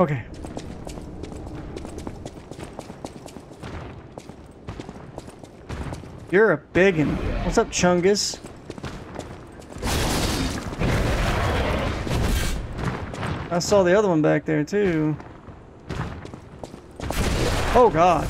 Okay. You're a big biggin. What's up, Chungus? I saw the other one back there too. Oh god.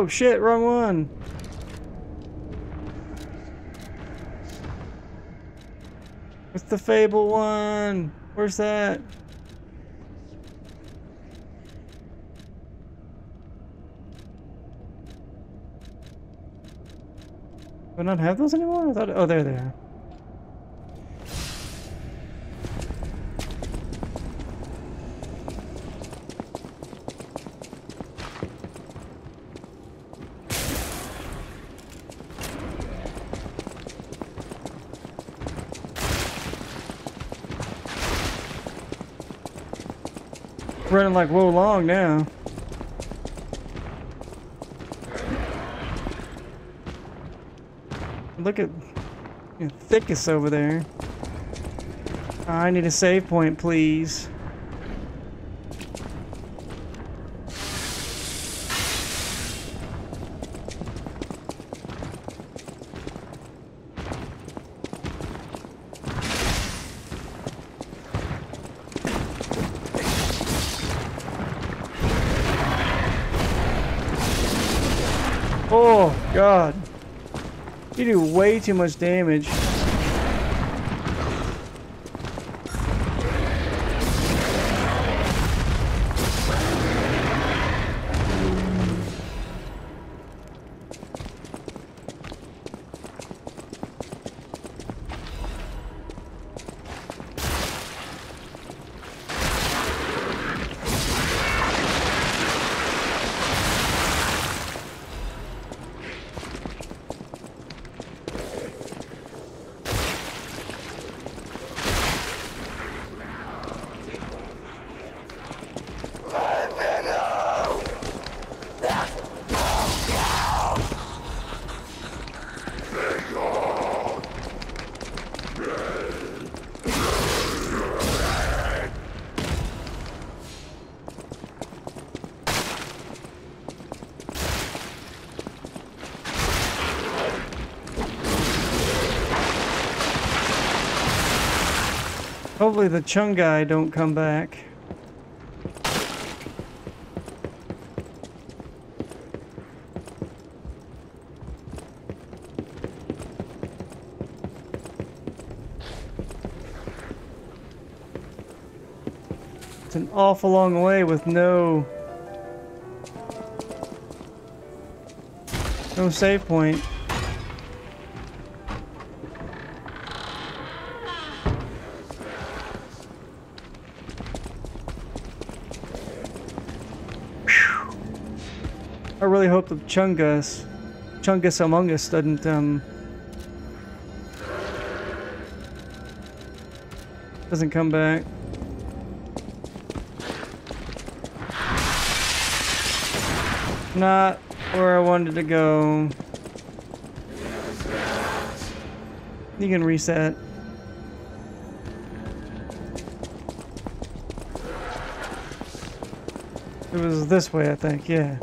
Oh shit, wrong one. What's the Fable one? Where's that? Do I not have those anymore? I thought, oh, there they are. Like Wo Long now. Look at you know, thickest over there. I need a save point, please. Way too much damage. Hopefully the Chung guy don't come back. It's an awful long way with no... No save point. Really Chungus, Chungus Among Us doesn't, um, doesn't come back. Not where I wanted to go. You can reset. It was this way, I think, yeah.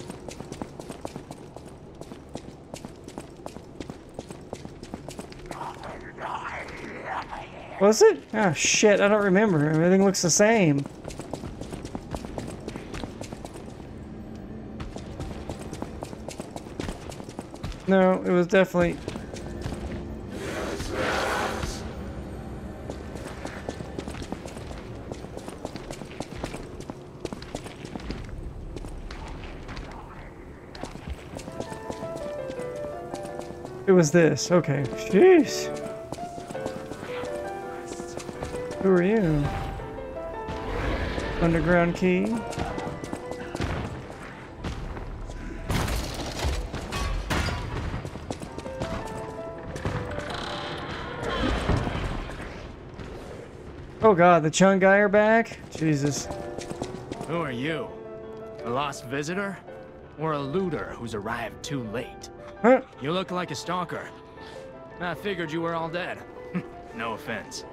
Was it? Oh shit, I don't remember. Everything looks the same. No, it was definitely... It was this. Okay. Jeez. Who are you? Underground key. Oh god, the Chung guy are back? Jesus. Who are you? A lost visitor? Or a looter who's arrived too late? Huh? You look like a stalker. I figured you were all dead. no offense.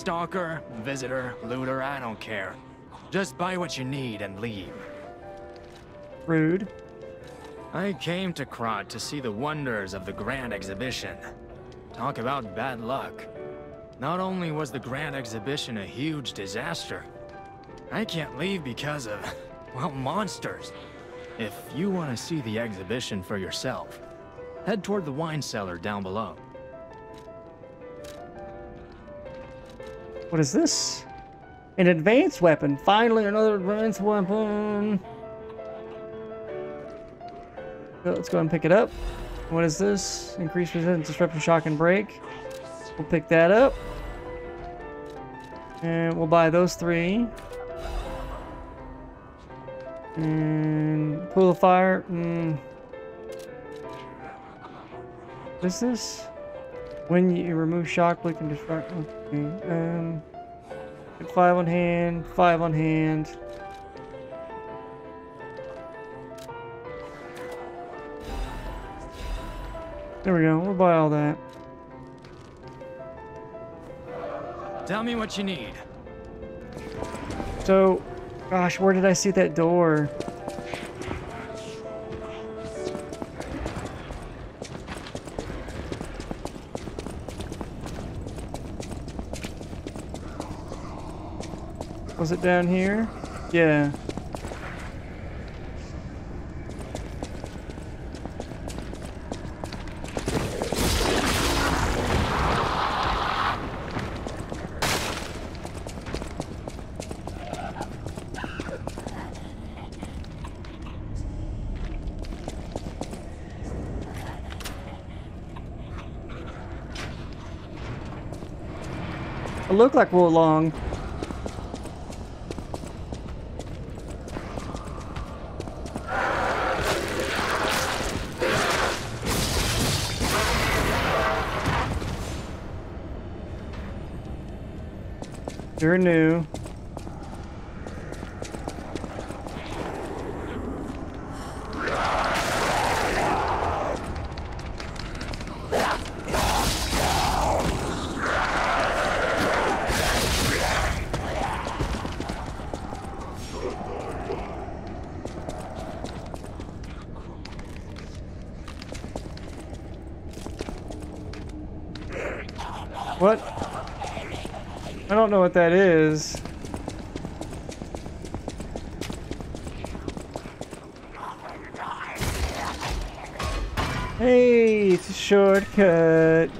Stalker, visitor, looter, I don't care. Just buy what you need and leave. Rude. I came to Krat to see the wonders of the Grand Exhibition. Talk about bad luck. Not only was the Grand Exhibition a huge disaster, I can't leave because of, well, monsters. If you want to see the exhibition for yourself, head toward the wine cellar down below. What is this? An advanced weapon. Finally, another advanced weapon. Let's go and pick it up. What is this? Increased resistance, disruption, shock, and break. We'll pick that up. And we'll buy those three. And pool of fire. Mm. What is this? When you remove shock, we can disrupt. Okay. Um, five on hand, five on hand. There we go. We'll buy all that. Tell me what you need. So, gosh, where did I see that door? Was it down here? Yeah. It looked like we're You're new. What? I don't know what that is. Hey, it's a shortcut.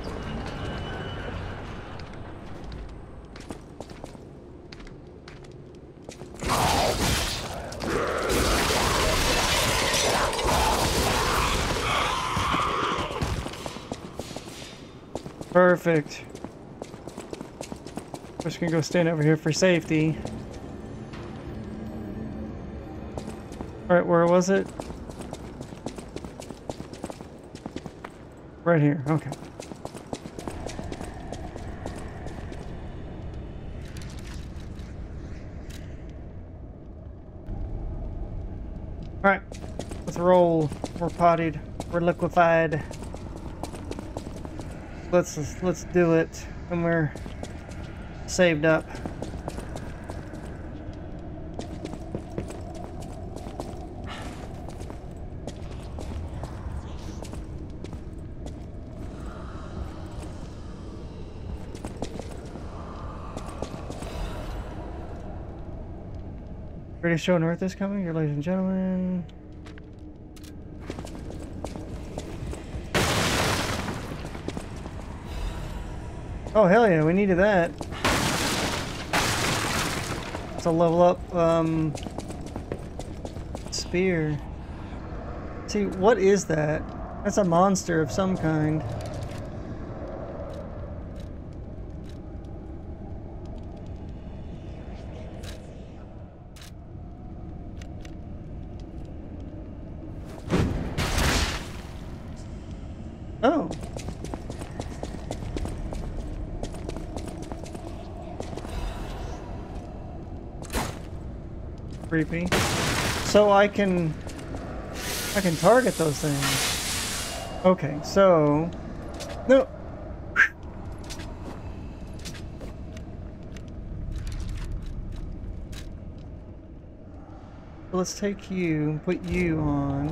Perfect. Just gonna go stand over here for safety. Alright, where was it? Right here, okay. Alright, let's roll. We're potted. We're liquefied. Let's let's do it. And we're saved up. Pretty sure North is coming, here, ladies and gentlemen. Oh, hell yeah, we needed that. A level up um spear. See, what is that? That's a monster of some kind. Oh. Creepy. So I can I can target those things. Okay, so no. Let's take you, put you on.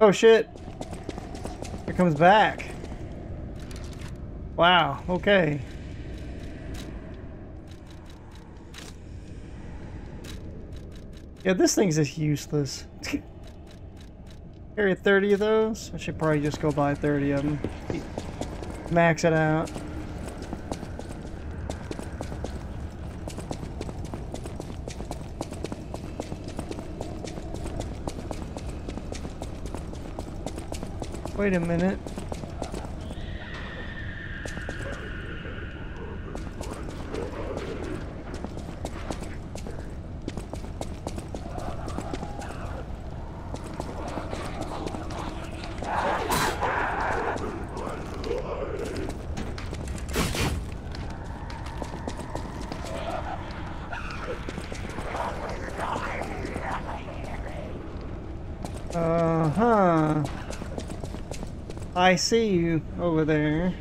Oh shit! It comes back. Wow, okay. Yeah, this thing's just useless. Carry 30 of those? I should probably just go buy 30 of them. Max it out. Wait a minute. I see you over there.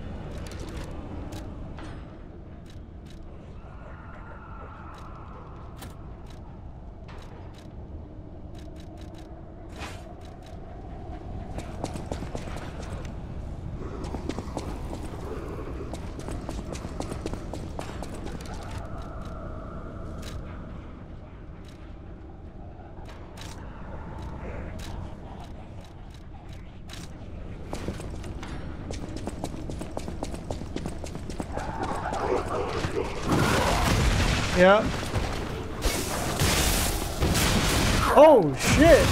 Yeah. Oh, shit!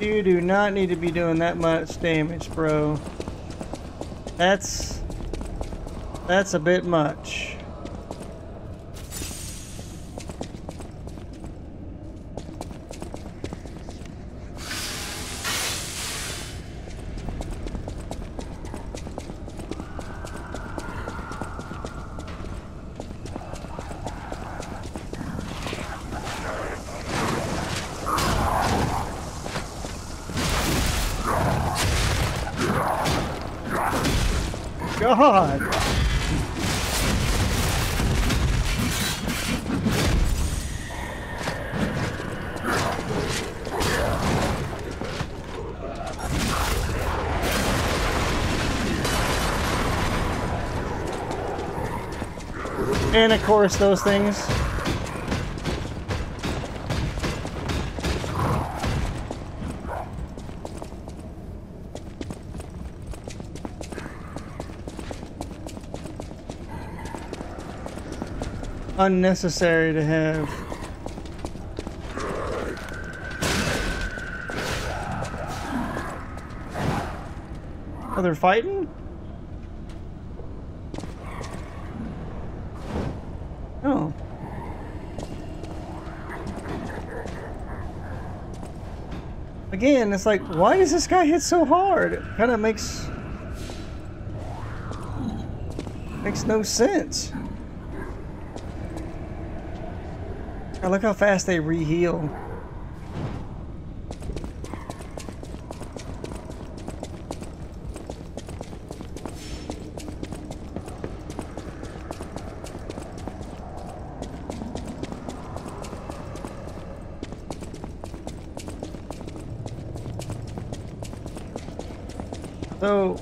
You do not need to be doing that much damage, bro. That's... That's a bit much. God! And of course those things. Unnecessary to have. Oh, they're fighting? Oh. Again, it's like, why does this guy hit so hard? It kind of makes... Makes no sense. Look how fast they re-heal. So...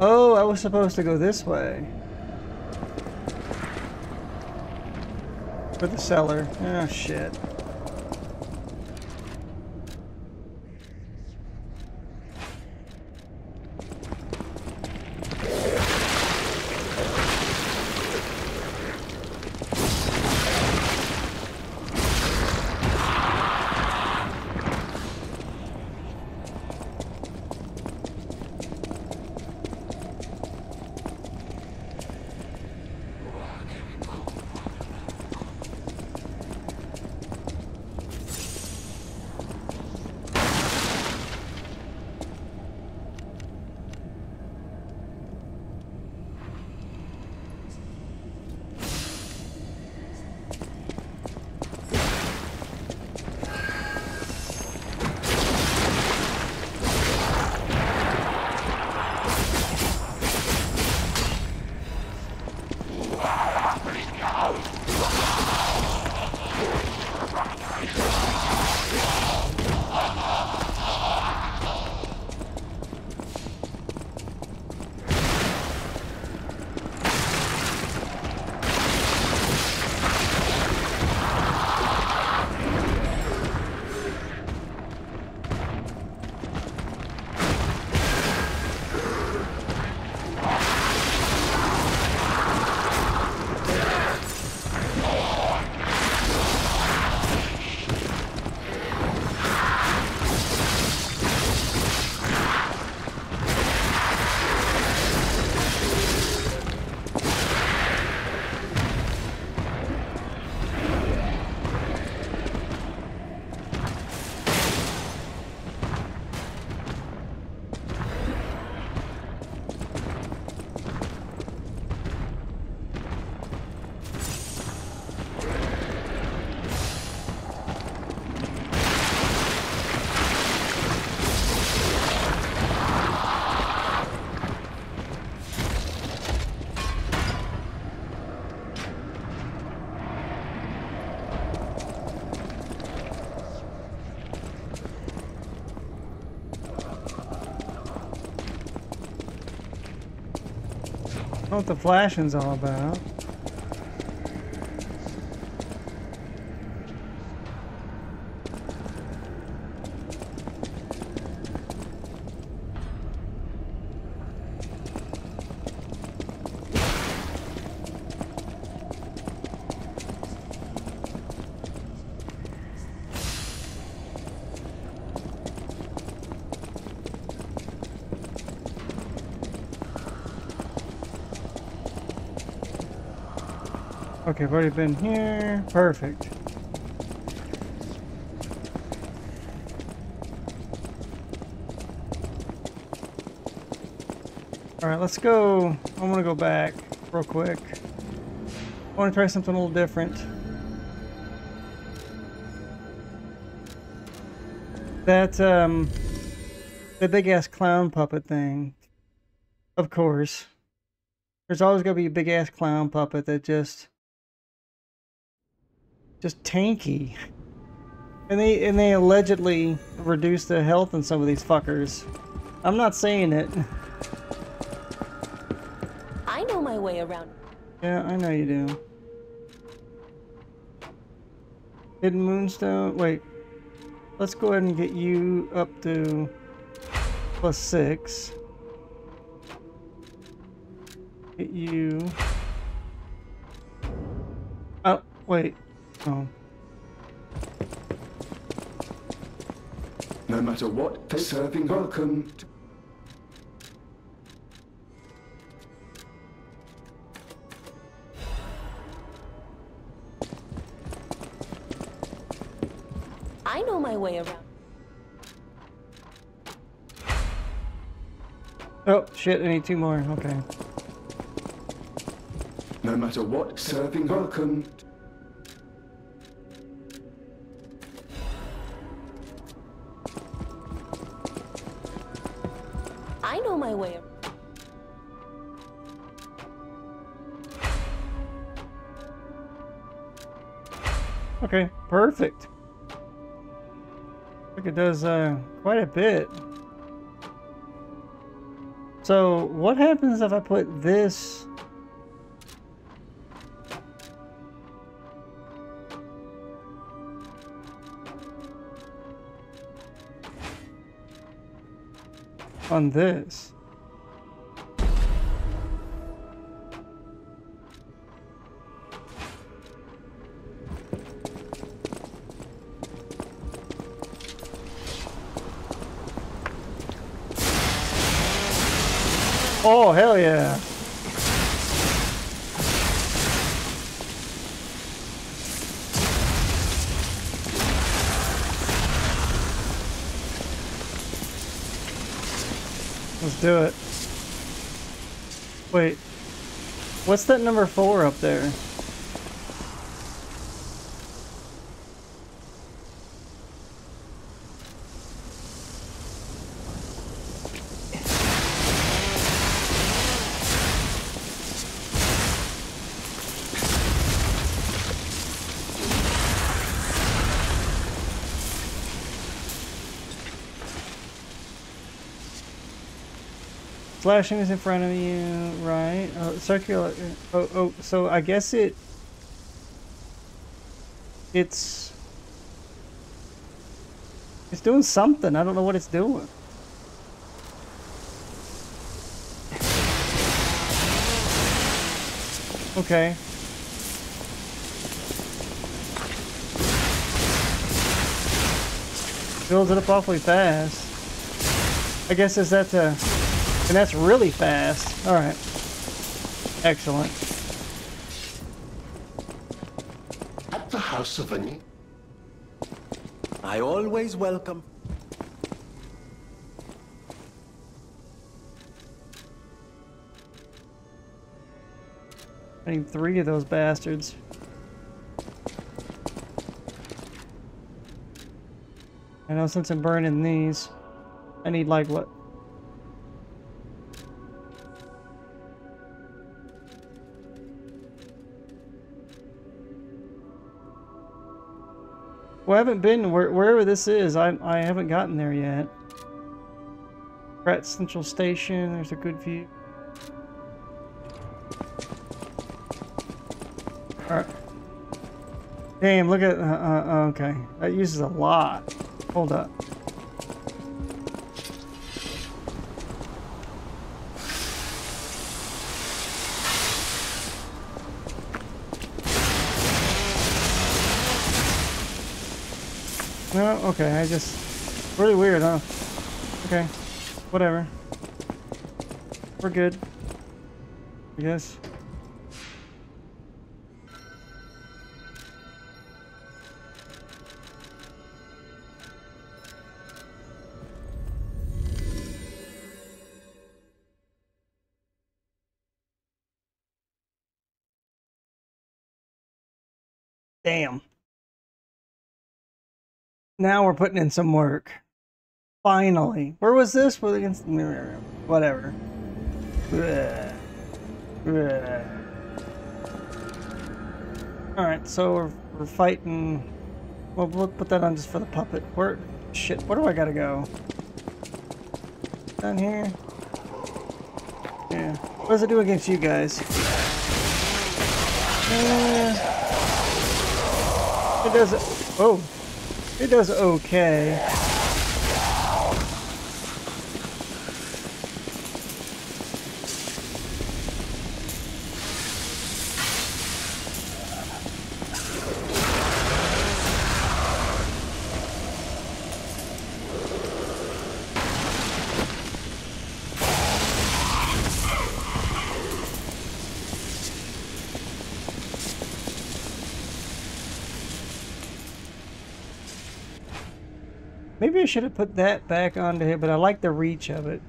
Oh, I was supposed to go this way. For the cellar. Oh, shit. What the flashing's all about. Okay, I've already been here. Perfect. Alright, let's go. I want to go back real quick. I want to try something a little different. That, um, the big ass clown puppet thing. Of course. There's always going to be a big ass clown puppet that just just tanky. And they and they allegedly reduce the health in some of these fuckers. I'm not saying it. I know my way around. Yeah, I know you do. Hidden Moonstone. Wait. Let's go ahead and get you up to plus six. Get you. Oh, wait. No matter what, serving welcome. I know my way around. Oh, shit, I need two more. Okay. No matter what, serving welcome. My way around. Okay, perfect. Look, it does uh, quite a bit. So what happens if I put this? On this. Hell yeah. Let's do it. Wait. What's that number four up there? Flashing is in front of you, right? Oh, circular. Oh, oh, so I guess it. It's. It's doing something. I don't know what it's doing. Okay. Builds it up awfully fast. I guess is that the. And that's really fast. Alright. Excellent. At the house of any. I always welcome. I need three of those bastards. I know since I'm burning these, I need like what? Well, I haven't been where, wherever this is. I I haven't gotten there yet. Krat Central Station. There's a good view. Alright. Damn, look at, uh, uh, okay. That uses a lot. Hold up. No, okay, I just, really weird, huh? Okay, whatever. We're good. I guess. Now we're putting in some work. Finally. Where was this? Was against whatever. Alright, so we're, we're fighting. Well, we'll put that on just for the puppet. Where? Shit, where do I gotta go? Down here? Yeah. What does it do against you guys? Uh, it does. Oh, it does okay. Should have put that back onto here, but I like the reach of it.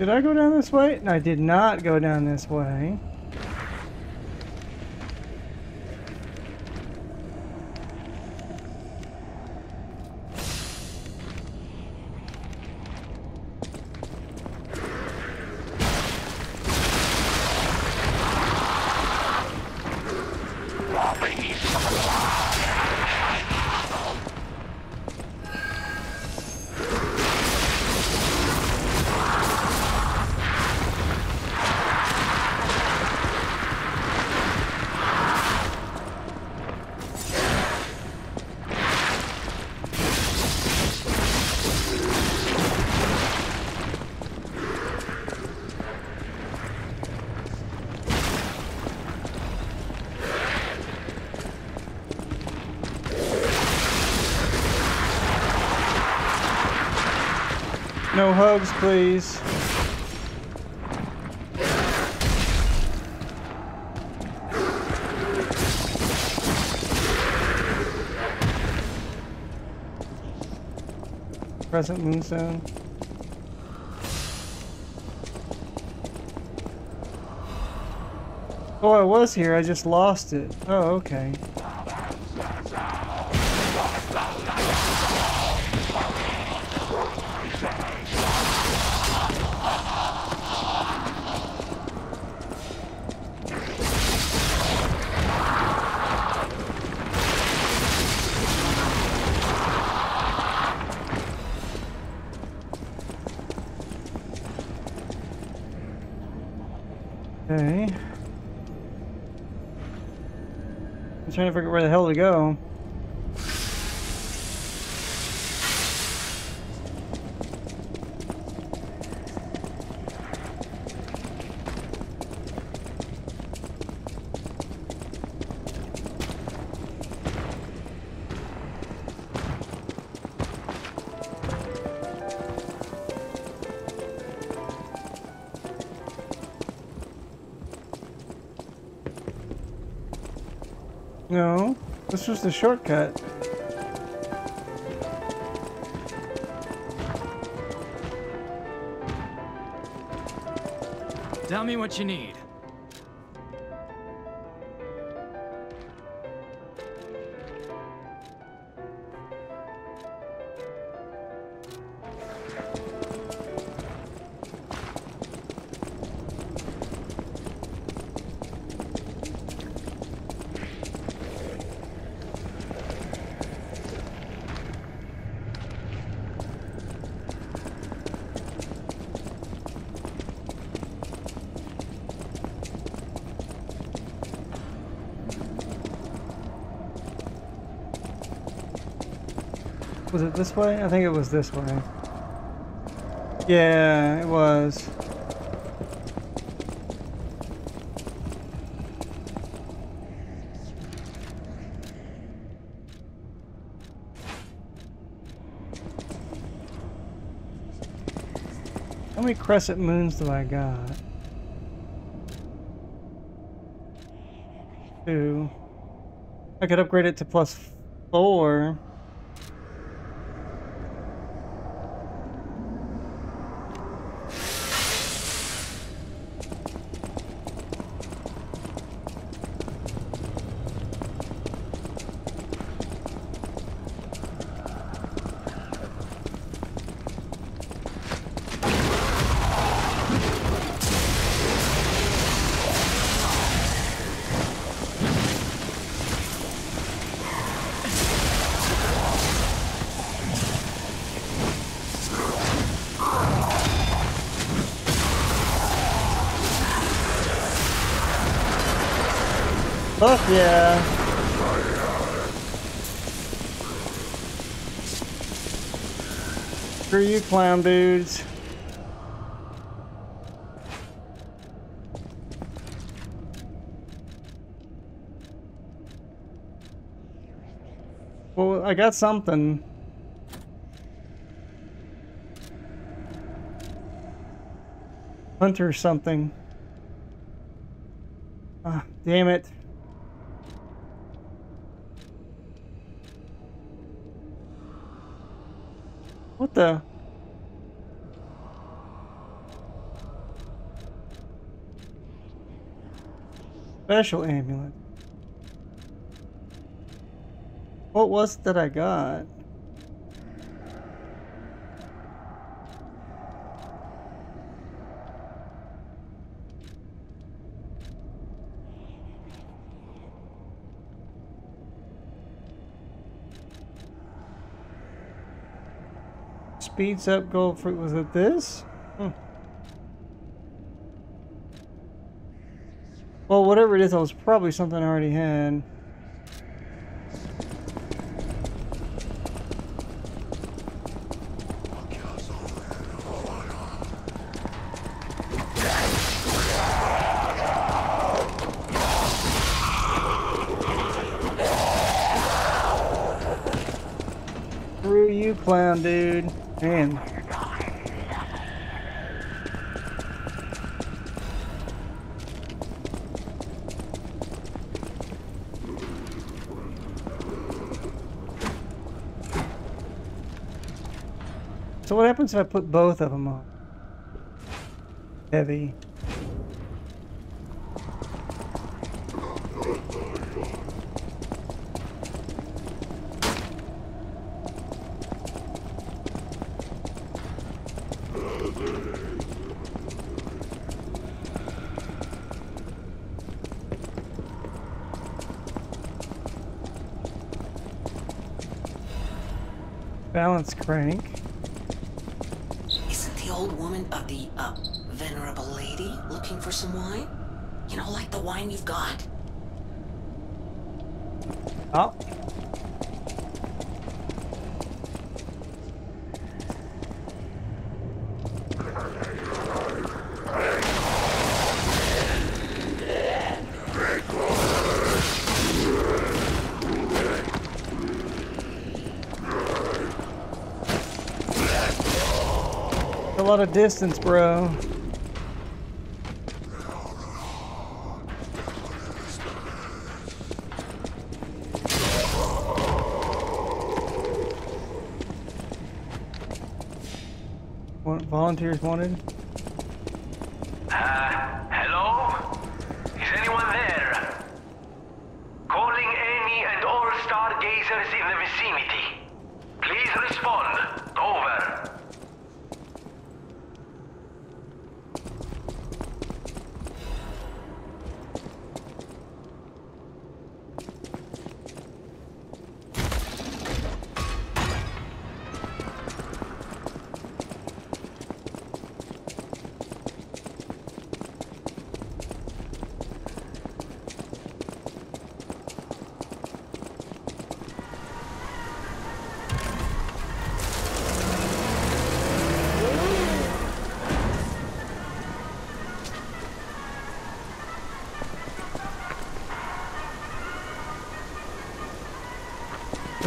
Did I go down this way? No, I did not go down this way. No hugs, please. Crescent Moonstone. Oh, I was here. I just lost it. Oh, okay. I'm trying to figure out where the hell to go. Was the shortcut. Tell me what you need. Was it this way? I think it was this way. Yeah, it was. How many crescent moons do I got? Two. I could upgrade it to plus four. Fuck yeah. Screw you, clown dudes. Well, I got something. Hunter something. Ah, damn it. What the? Special amulet. What was that I got? Speeds up gold fruit. Was it this? Hmm. Well, whatever it is, that was probably something I already had. Screw you, clown dude. Man. So what happens if I put both of them on? Heavy. Balance crank. Of the, uh, venerable lady looking for some wine? You know, like the wine you've got? Oh. A lot of distance, bro. Volunteers wanted. Uh,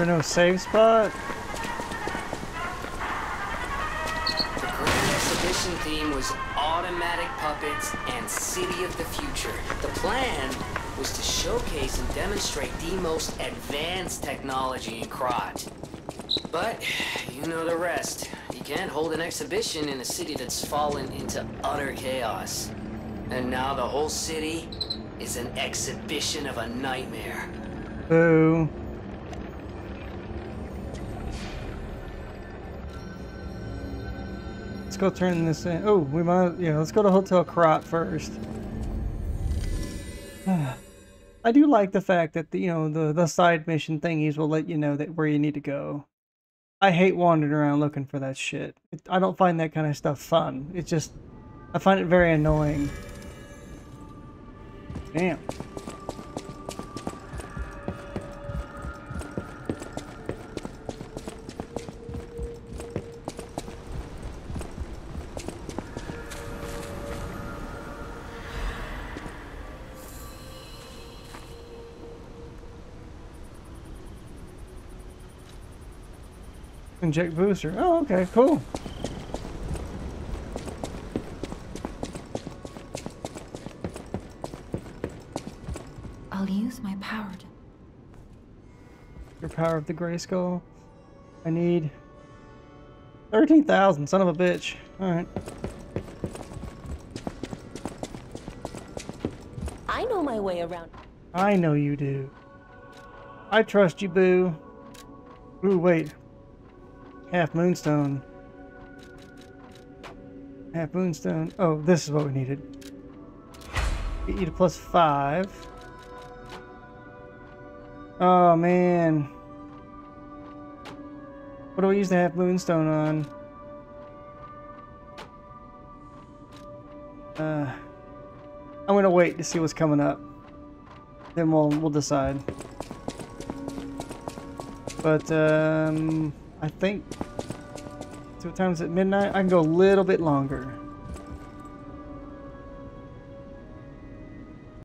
There no save spot? The Grand Exhibition theme was automatic puppets and City of the Future. The plan was to showcase and demonstrate the most advanced technology in Krat. But, you know the rest. You can't hold an exhibition in a city that's fallen into utter chaos. And now the whole city is an exhibition of a nightmare. Boo. Go turn this in. Oh, we might. Yeah, let's go to Hotel Krat first. I do like the fact that the, you know the the side mission thingies will let you know that where you need to go. I hate wandering around looking for that shit. It, I don't find that kind of stuff fun. It's just I find it very annoying. Damn. Inject booster. Oh, okay, cool. I'll use my power to Your power of the Grayskull. I need 13,000, son of a bitch. Alright. I know know my way around. I know you do. I trust you, Boo. Ooh, wait. Half Moonstone. Half Moonstone. Oh, this is what we needed. Get you to plus five. Oh, man. What do we use the half Moonstone on? Uh, I'm gonna wait to see what's coming up. Then we'll we'll decide. But um, I think. So what time is it? Midnight. I can go a little bit longer.